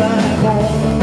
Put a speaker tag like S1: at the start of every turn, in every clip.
S1: back home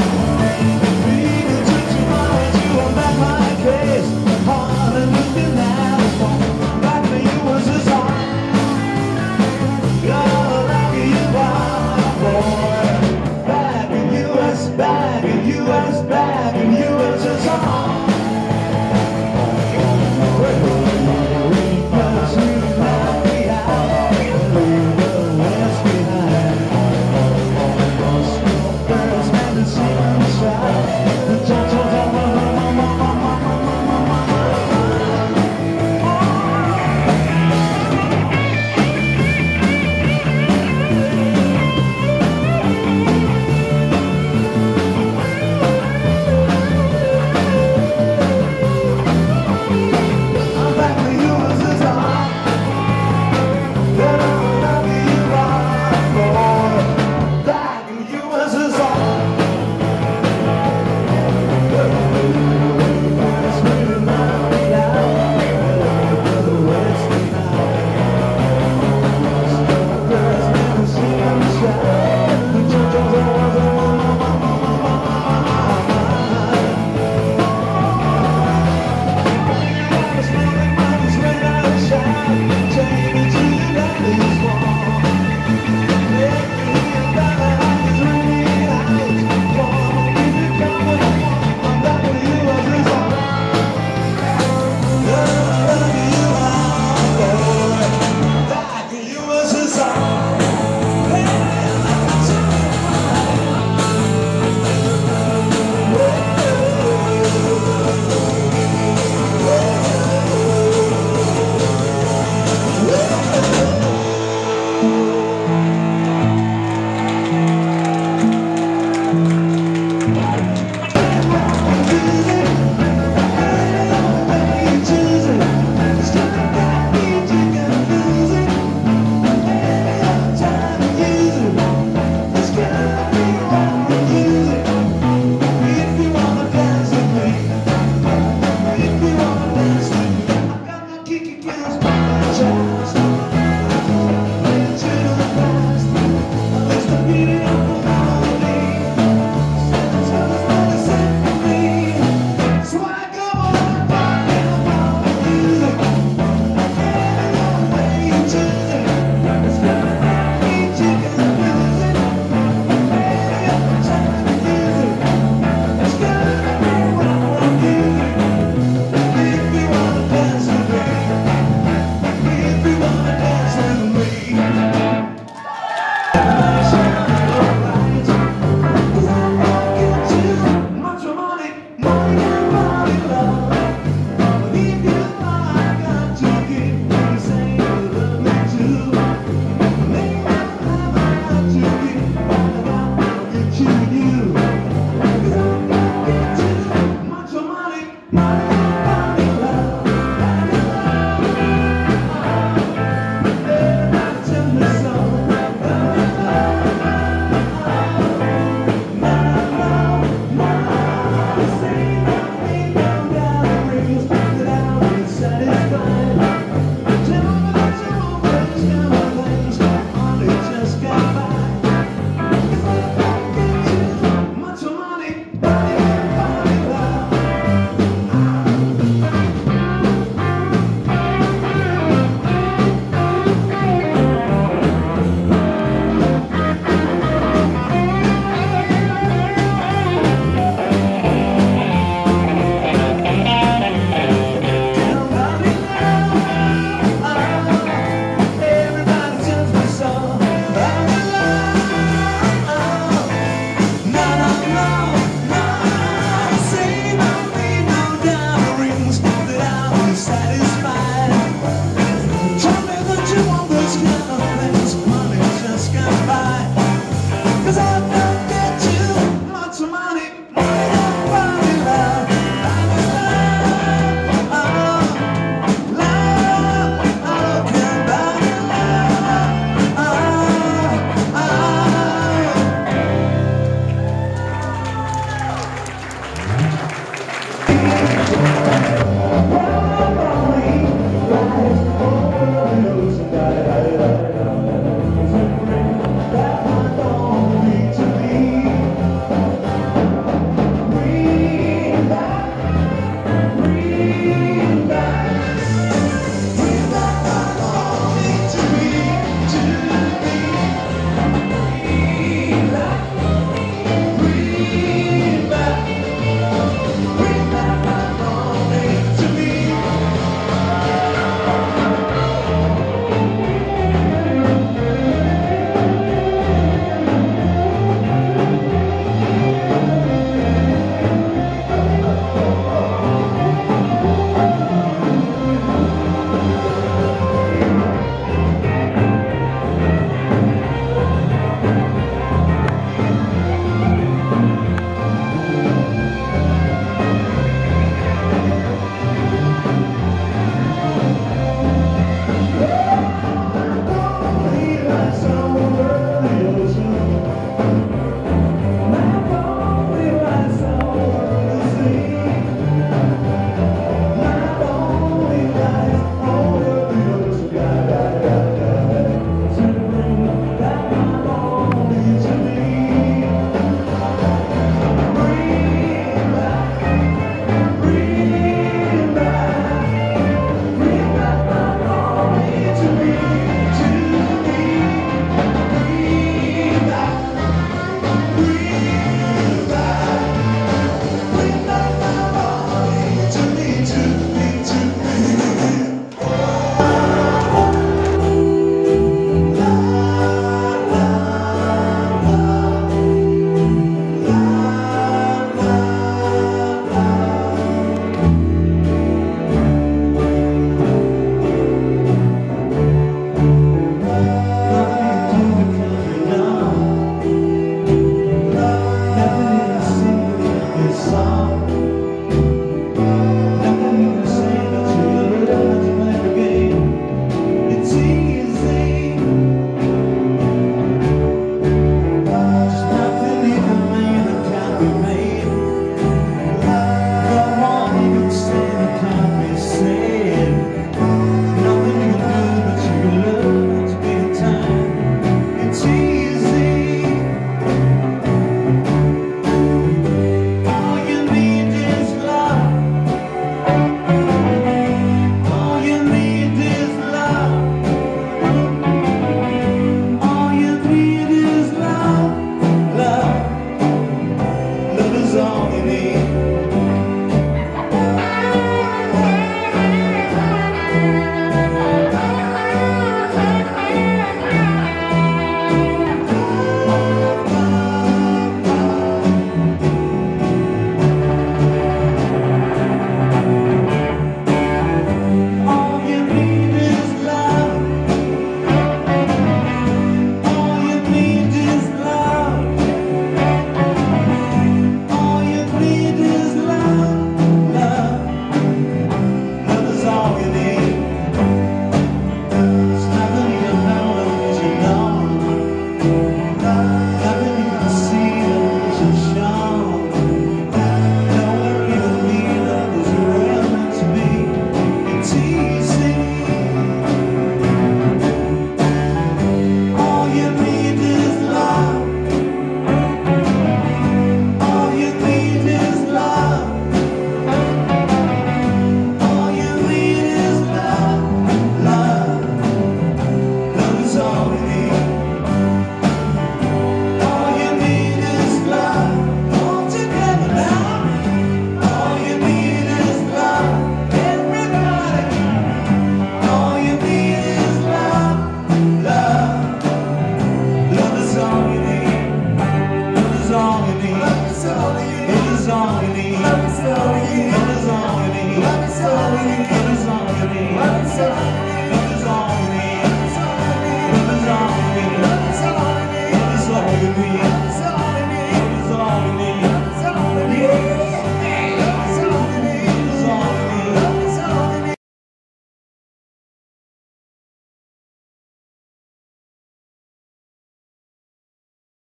S1: Because my child